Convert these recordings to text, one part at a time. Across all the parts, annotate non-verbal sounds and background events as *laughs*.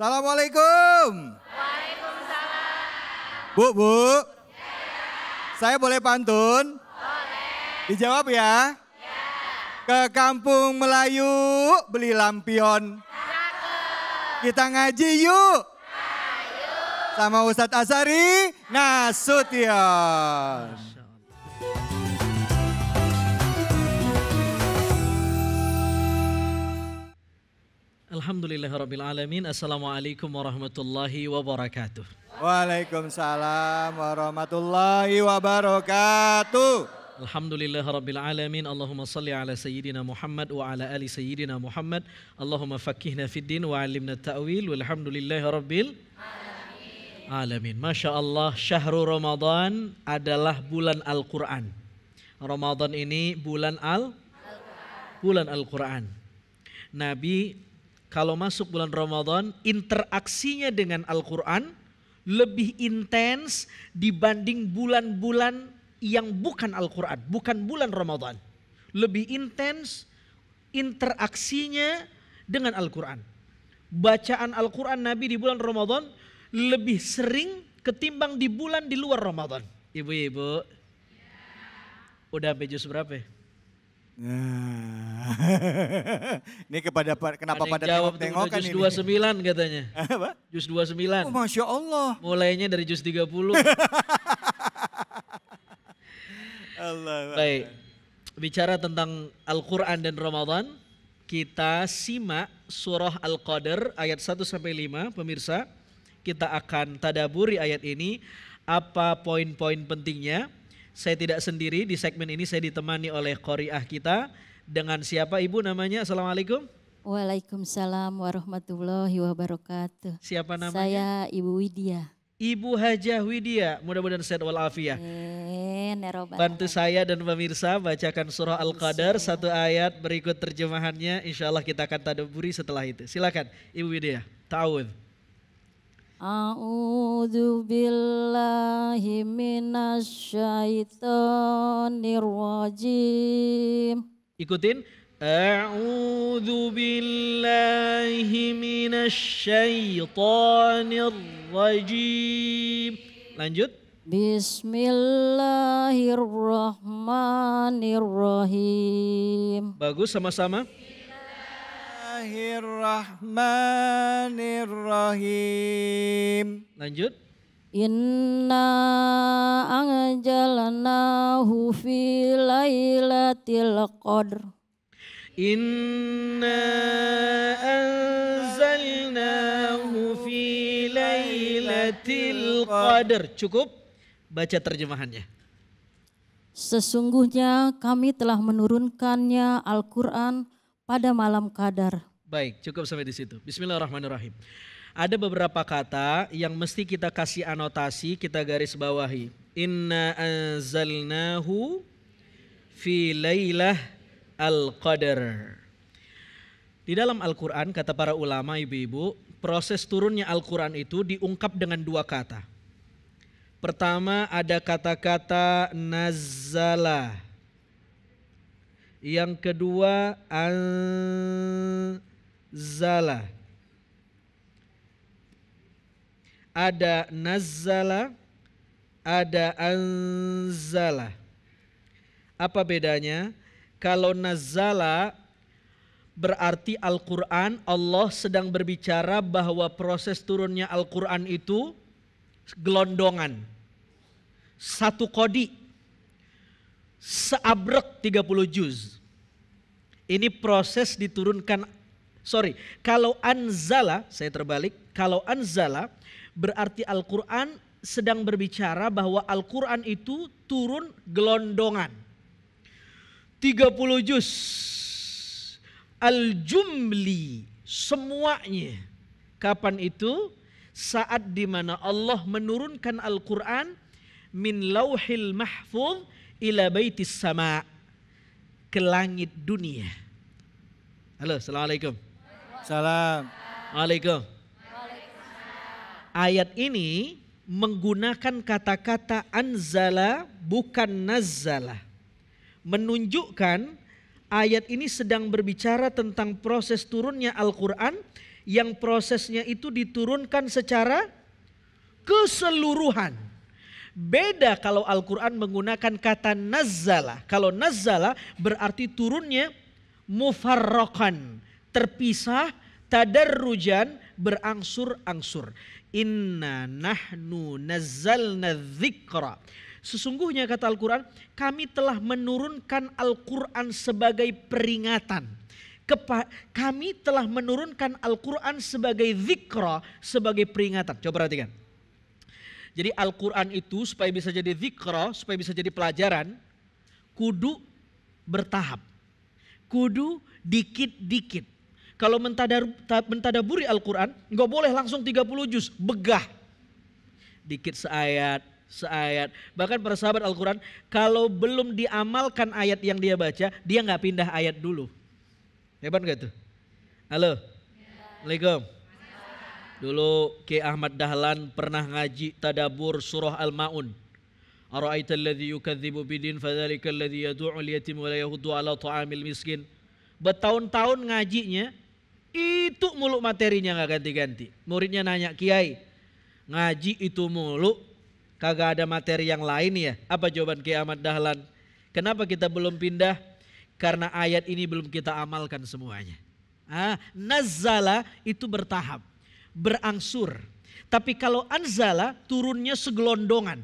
Assalamualaikum. Waalaikumsalam. Bu, Bu. Saya boleh pantun? Boleh. Dijawab ya? Ya. Ke kampung Melayu beli lampion. Kita ngaji yuk. Ayo. Sama Ustadz Asari Nasution. Alhamdulillahirrabbilalamin. Assalamualaikum warahmatullahi wabarakatuh. Waalaikumsalam warahmatullahi wabarakatuh. Alhamdulillahirrabbilalamin. Allahumma salli ala sayyidina Muhammad wa ala ali sayyidina Muhammad. Allahumma fakihna fid din wa alimna ta'wil. Walhamdulillahirabbil alamin. Masya Allah, syahrul Ramadan adalah bulan Al-Quran. Ramadan ini bulan Al bulan Al-Quran. Nabi kalau masuk bulan Ramadan interaksinya dengan Al-Quran lebih intens dibanding bulan-bulan yang bukan Al-Quran, bukan bulan Ramadan. Lebih intens interaksinya dengan Al-Quran. Bacaan Al-Quran Nabi di bulan Ramadan lebih sering ketimbang di bulan di luar Ramadan. Ibu-ibu, udah sampai berapa ya? Nah. *laughs* Ini kepada kenapa Ada pada jawab tengok tuh jus 29 katanya. *laughs* Apa? Jus 29. Oh, Masya Allah. Mulainya dari jus 30. *laughs* Allah. Baik. Bicara tentang Al-Quran dan Ramadan, kita simak surah Al-Qadr ayat 1 sampai 5, pemirsa. Kita akan tadaburi ayat ini, apa poin-poin pentingnya, saya tidak sendiri di segmen ini saya ditemani oleh Qoriah kita dengan siapa Ibu namanya? Assalamualaikum. Waalaikumsalam warahmatullahi wabarakatuh. Siapa namanya? Saya Ibu Widya. Ibu Hajah Widya, mudah-mudahan sehat walafiat. Eh, Bantu saya dan pemirsa bacakan surah Al-Qadar satu ayat berikut terjemahannya. Insya Allah kita akan tadaburi setelah itu. Silakan Ibu Widya, ta'awud. A'udzu billahi minasyaitonir rajim. Ikutin. A'udzu billahi minasyaitonir rajim. Lanjut. Bismillahirrahmanirrahim. Bagus sama-sama. Bismillahirrahmanirrahim. Lanjut. Inna anjalnahu fi lailatul qadr. Inna anzalnahu fi lailatul qadr. Cukup? Baca terjemahannya. Sesungguhnya kami telah menurunkannya Al-Quran pada malam kadar. Baik, cukup sampai di situ. Bismillahirrahmanirrahim. Ada beberapa kata yang mesti kita kasih anotasi, kita garis bawahi. Inna anzalnahu fi lailah al-qadar. Di dalam Al-Quran, kata para ulama ibu-ibu, proses turunnya Al-Quran itu diungkap dengan dua kata. Pertama ada kata-kata nazala. Yang kedua anzala. Ada nazala, ada anzala. Apa bedanya? Kalau nazala berarti Al-Quran, Allah sedang berbicara bahwa proses turunnya Al-Quran itu gelondongan. Satu kodi. Seabrek 30 juz. Ini proses diturunkan, sorry, kalau anzala, saya terbalik, kalau anzala berarti Al-Quran sedang berbicara bahwa Al-Quran itu turun gelondongan. 30 juz. Al-jumli, semuanya. Kapan itu? saat di mana Allah menurunkan Al-Quran min lauhil mahfuz ila baitis sama ke langit dunia. Halo, Assalamualaikum. Salam. Waalaikum. Ayat ini menggunakan kata-kata anzala bukan nazala. Menunjukkan ayat ini sedang berbicara tentang proses turunnya Al-Quran yang prosesnya itu diturunkan secara keseluruhan. Beda kalau Al-Quran menggunakan kata nazzala. Kalau nazzala berarti turunnya mufarrokan. Terpisah, tadarrujan, berangsur-angsur. Inna nahnu nazzalna dzikra. Sesungguhnya kata Al-Quran, kami telah menurunkan Al-Quran sebagai peringatan. Kami telah menurunkan Al-Quran sebagai zikra, sebagai peringatan. Coba perhatikan. Jadi Al-Quran itu supaya bisa jadi zikra, supaya bisa jadi pelajaran, kudu bertahap. Kudu dikit-dikit. Kalau mentadaburi Al-Quran, nggak boleh langsung 30 juz, begah. Dikit seayat, seayat. Bahkan para sahabat Al-Quran, kalau belum diamalkan ayat yang dia baca, dia nggak pindah ayat dulu. Hebat gak tuh? Halo? Assalamualaikum. Dulu Ki Ahmad Dahlan pernah ngaji tadabur surah Al-Maun. Ara'aita alladhi yukadzibu bidin fadzalika alladhi yad'u al-yatim wa la ala ta'amil miskin. Bertahun-tahun ngajinya itu mulu materinya nggak ganti-ganti. Muridnya nanya, "Kiai, ngaji itu mulu kagak ada materi yang lain ya?" Apa jawaban Ki Ahmad Dahlan? Kenapa kita belum pindah? Karena ayat ini belum kita amalkan semuanya. Ah, nazala itu bertahap berangsur. Tapi kalau anzala turunnya segelondongan.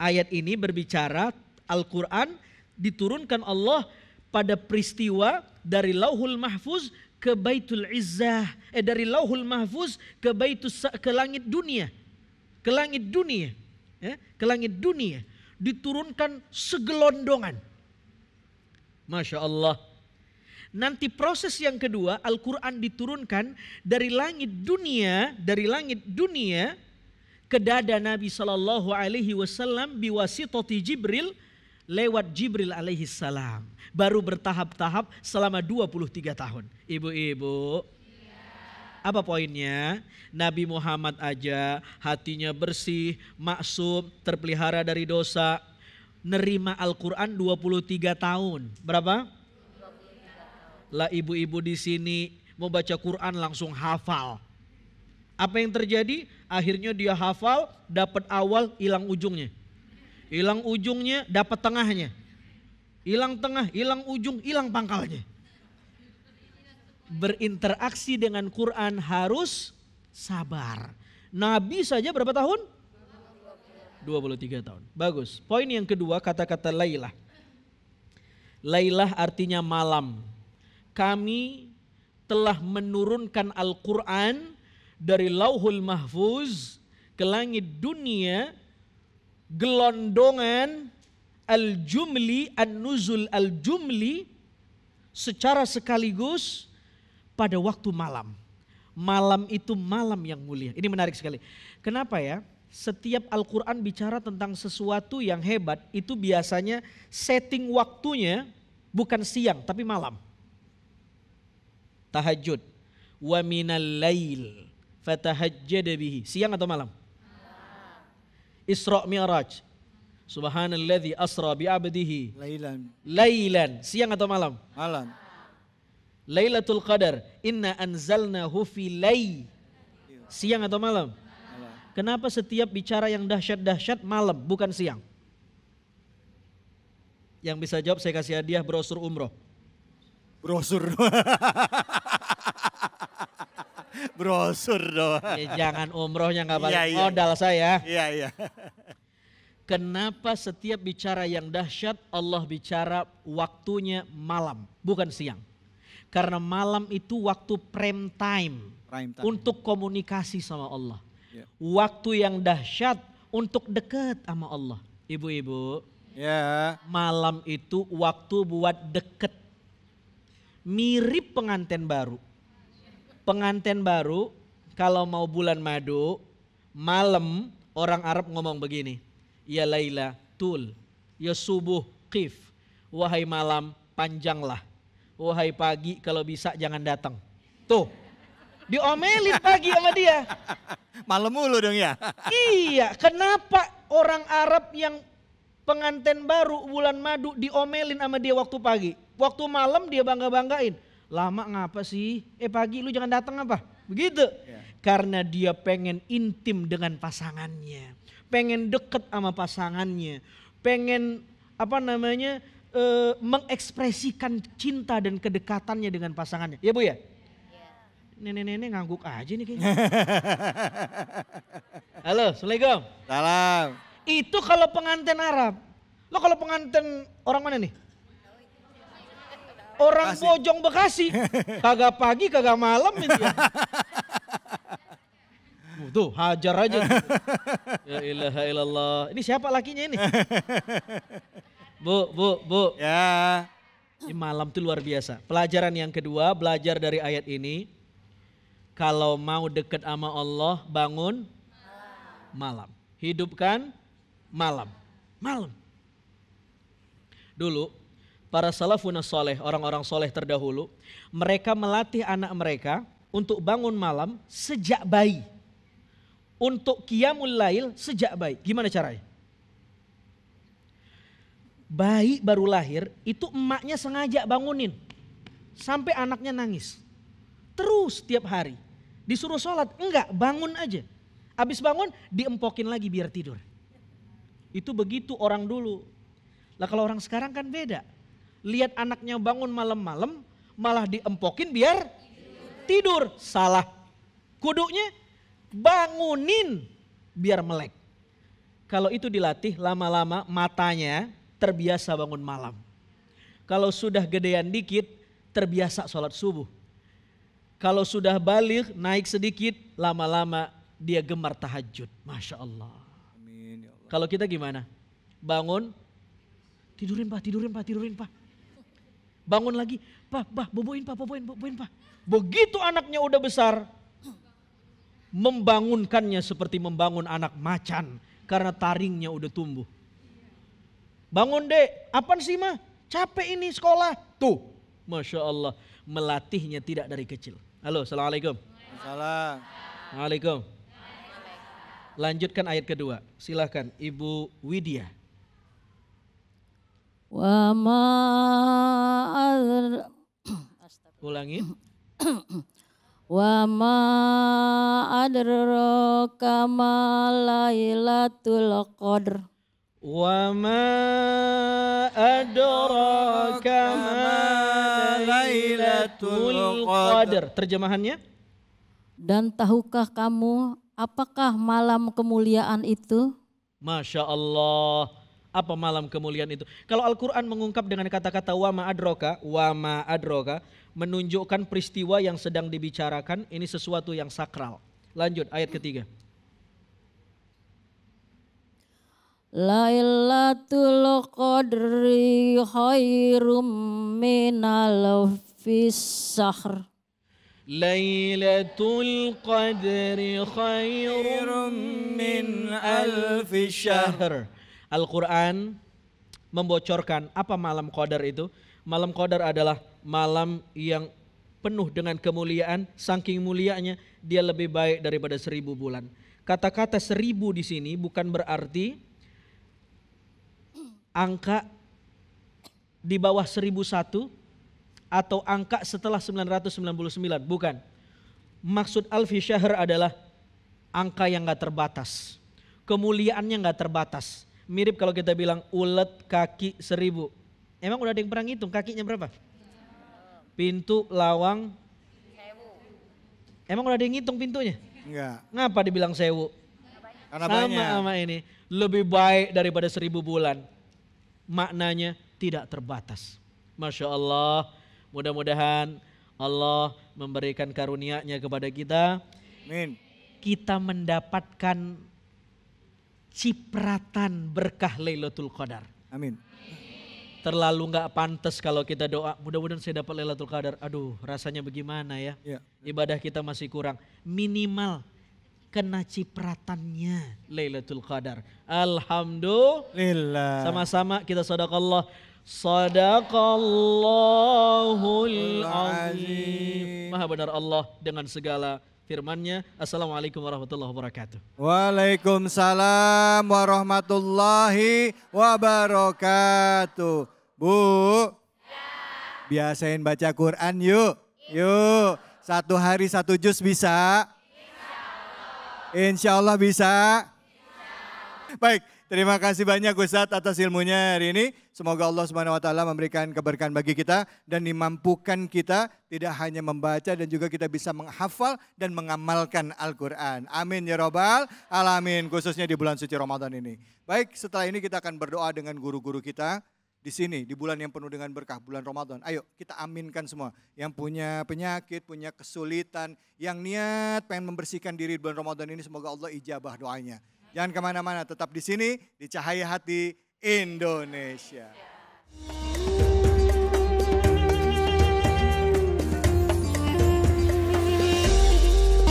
Ayat ini berbicara Al-Quran diturunkan Allah pada peristiwa dari lauhul mahfuz ke baitul izzah. Eh dari lauhul mahfuz ke baitus ke langit dunia. Ke langit dunia. Ya, ke langit dunia. Diturunkan segelondongan. Masya Allah Nanti proses yang kedua Al-Quran diturunkan dari langit dunia, dari langit dunia ke dada Nabi Shallallahu Alaihi Wasallam biwasitoti Jibril lewat Jibril alaihi salam. Baru bertahap-tahap selama 23 tahun. Ibu-ibu, apa poinnya? Nabi Muhammad aja hatinya bersih, maksum, terpelihara dari dosa. Nerima Al-Quran 23 tahun. Berapa? lah ibu-ibu di sini mau baca Quran langsung hafal. Apa yang terjadi? Akhirnya dia hafal, dapat awal, hilang ujungnya. Hilang ujungnya, dapat tengahnya. Hilang tengah, hilang ujung, hilang pangkalnya. Berinteraksi dengan Quran harus sabar. Nabi saja berapa tahun? 23 tahun. Bagus. Poin yang kedua kata-kata Lailah. Lailah artinya malam kami telah menurunkan Al-Quran dari lauhul mahfuz ke langit dunia gelondongan al-jumli an-nuzul al-jumli secara sekaligus pada waktu malam. Malam itu malam yang mulia. Ini menarik sekali. Kenapa ya? Setiap Al-Quran bicara tentang sesuatu yang hebat itu biasanya setting waktunya bukan siang tapi malam tahajud. Wa minal lail fatahajjad bihi. Siang atau malam? Isra Mi'raj. Subhanalladzi asra bi 'abdihi lailan. Lailan, siang atau malam? Malam. Lailatul Qadar, inna anzalnahu fi lay. Siang atau malam? malam? Kenapa setiap bicara yang dahsyat-dahsyat malam bukan siang? Yang bisa jawab saya kasih hadiah brosur umroh. Brosur. *laughs* Brosur doang. Ya, jangan umrohnya nggak balik iya, iya. modal saya. Iya iya. Kenapa setiap bicara yang dahsyat Allah bicara waktunya malam, bukan siang. Karena malam itu waktu prime time, prime time. untuk komunikasi sama Allah. Yeah. Waktu yang dahsyat untuk dekat sama Allah. Ibu-ibu, ya. malam itu waktu buat deket mirip pengantin baru. Pengantin baru kalau mau bulan madu, malam orang Arab ngomong begini. Ya Laila, tul. Ya subuh, kif. Wahai malam, panjanglah. Wahai pagi, kalau bisa jangan datang. Tuh, diomelin pagi sama dia. *laughs* Malam mulu dong ya. *laughs* iya, kenapa orang Arab yang pengantin baru bulan madu diomelin sama dia waktu pagi? Waktu malam dia bangga-banggain. Lama ngapa sih? Eh pagi lu jangan datang apa? Begitu. Ya. Karena dia pengen intim dengan pasangannya. Pengen deket sama pasangannya. Pengen apa namanya eh, mengekspresikan cinta dan kedekatannya dengan pasangannya. Ya Bu ya? Nenek-nenek ngangguk aja nih kayaknya. *laughs* Halo, Assalamualaikum. Salam. Itu kalau pengantin Arab. Lo kalau pengantin orang mana nih? Orang Bekasi. Bojong Bekasi. *laughs* Kagak pagi, kagak malam itu ya. Uh, *laughs* Tuh, hajar aja. *laughs* ya ilaha illallah. Ini siapa lakinya ini? Bu, bu, bu. Ya. Ini malam itu luar biasa. Pelajaran yang kedua, belajar dari ayat ini. Kalau mau deket sama Allah, bangun malam. Hidupkan malam. Malam. Dulu, para salafun soleh, orang-orang soleh terdahulu, mereka melatih anak mereka untuk bangun malam sejak bayi. Untuk qiyamul lail sejak bayi. Gimana caranya? bayi baru lahir itu emaknya sengaja bangunin sampai anaknya nangis. Terus tiap hari disuruh sholat enggak bangun aja. Habis bangun diempokin lagi biar tidur. Itu begitu orang dulu. Lah kalau orang sekarang kan beda. Lihat anaknya bangun malam-malam malah diempokin biar tidur. Salah. Kudunya bangunin biar melek. Kalau itu dilatih lama-lama matanya terbiasa bangun malam. Kalau sudah gedean dikit terbiasa sholat subuh. Kalau sudah balik naik sedikit lama-lama dia gemar tahajud. Masya Allah. Amin ya Allah. Kalau kita gimana? Bangun, tidurin pak, tidurin pak, tidurin pak. Bangun lagi, pak, pak, boboin pak, boboin, boboin pak. Begitu anaknya udah besar, membangunkannya seperti membangun anak macan karena taringnya udah tumbuh. Bangun dek, apa sih mah? Capek ini sekolah. Tuh, Masya Allah, melatihnya tidak dari kecil. Halo, Assalamualaikum. Salam. Waalaikum. Lanjutkan ayat kedua. Silahkan Ibu Widya. Wa ma Ulangi. *clears throat* wa ma adraka ma lailatul qadr. Wa ma adraka ma Lailatul Qadar. Terjemahannya? Dan tahukah kamu apakah malam kemuliaan itu? Masya Allah. Apa malam kemuliaan itu? Kalau Al-Quran mengungkap dengan kata-kata wama adroka, wama adroka, menunjukkan peristiwa yang sedang dibicarakan, ini sesuatu yang sakral. Lanjut, ayat ketiga. Lailatul qadri khairum minal fissahr. Lailatul Qadri khairum min alfi syahr. Al-Quran membocorkan apa malam Qadar itu. Malam Qadar adalah malam yang penuh dengan kemuliaan. Saking mulianya dia lebih baik daripada seribu bulan. Kata-kata seribu di sini bukan berarti angka di bawah seribu satu atau angka setelah 999, bukan. Maksud alfi syahr adalah angka yang gak terbatas. Kemuliaannya gak terbatas. Mirip kalau kita bilang ulet kaki seribu. Emang udah ada yang pernah ngitung kakinya berapa? Pintu lawang. Emang udah ada yang ngitung pintunya? Enggak. Ngapa dibilang sewu? Karena sama banyak. sama ini. Lebih baik daripada seribu bulan. Maknanya tidak terbatas. Masya Allah. Mudah-mudahan Allah memberikan karunia-Nya kepada kita. Amin. Kita mendapatkan cipratan berkah Lailatul Qadar. Amin. Terlalu nggak pantas kalau kita doa, mudah-mudahan saya dapat Lailatul Qadar. Aduh, rasanya bagaimana ya? Ya. Ibadah kita masih kurang. Minimal kena cipratannya Lailatul Qadar. Alhamdulillah. Lillah. Sama-sama kita sadakallah. Sadaqallahul azim. Maha benar Allah dengan segala firman-Nya. Assalamualaikum warahmatullahi wabarakatuh. Waalaikumsalam warahmatullahi wabarakatuh. Bu, biasain baca Quran yuk. Yuk, Satu hari satu jus bisa? Insya Allah bisa. Baik, terima kasih banyak Ustadz atas ilmunya hari ini. Semoga Allah Subhanahu wa taala memberikan keberkahan bagi kita dan dimampukan kita tidak hanya membaca dan juga kita bisa menghafal dan mengamalkan Al-Qur'an. Amin ya robbal alamin khususnya di bulan suci Ramadan ini. Baik, setelah ini kita akan berdoa dengan guru-guru kita di sini di bulan yang penuh dengan berkah bulan Ramadan. Ayo kita aminkan semua yang punya penyakit, punya kesulitan, yang niat pengen membersihkan diri di bulan Ramadan ini semoga Allah ijabah doanya. Jangan ke mana-mana, tetap di sini di Cahaya Hati Indonesia.